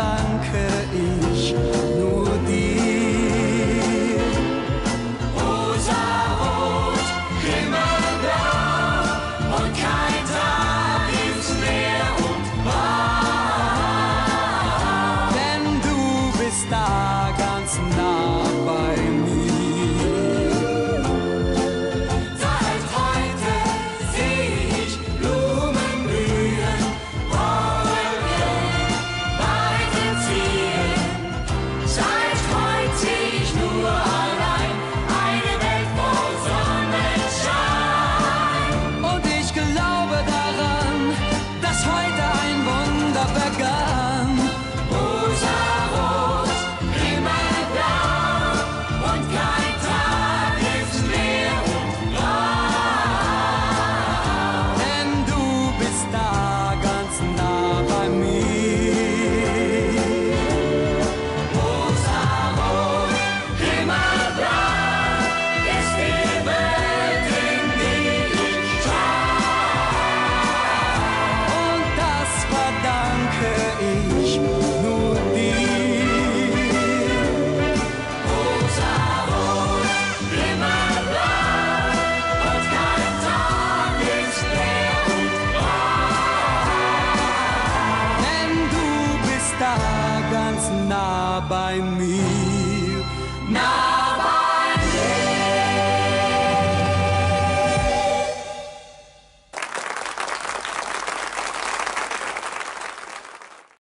danke ich nur dir. Rosa rot, himmelblau und kein Tag ist leer und wahr. Denn du bist da ganz nah. it's not by me.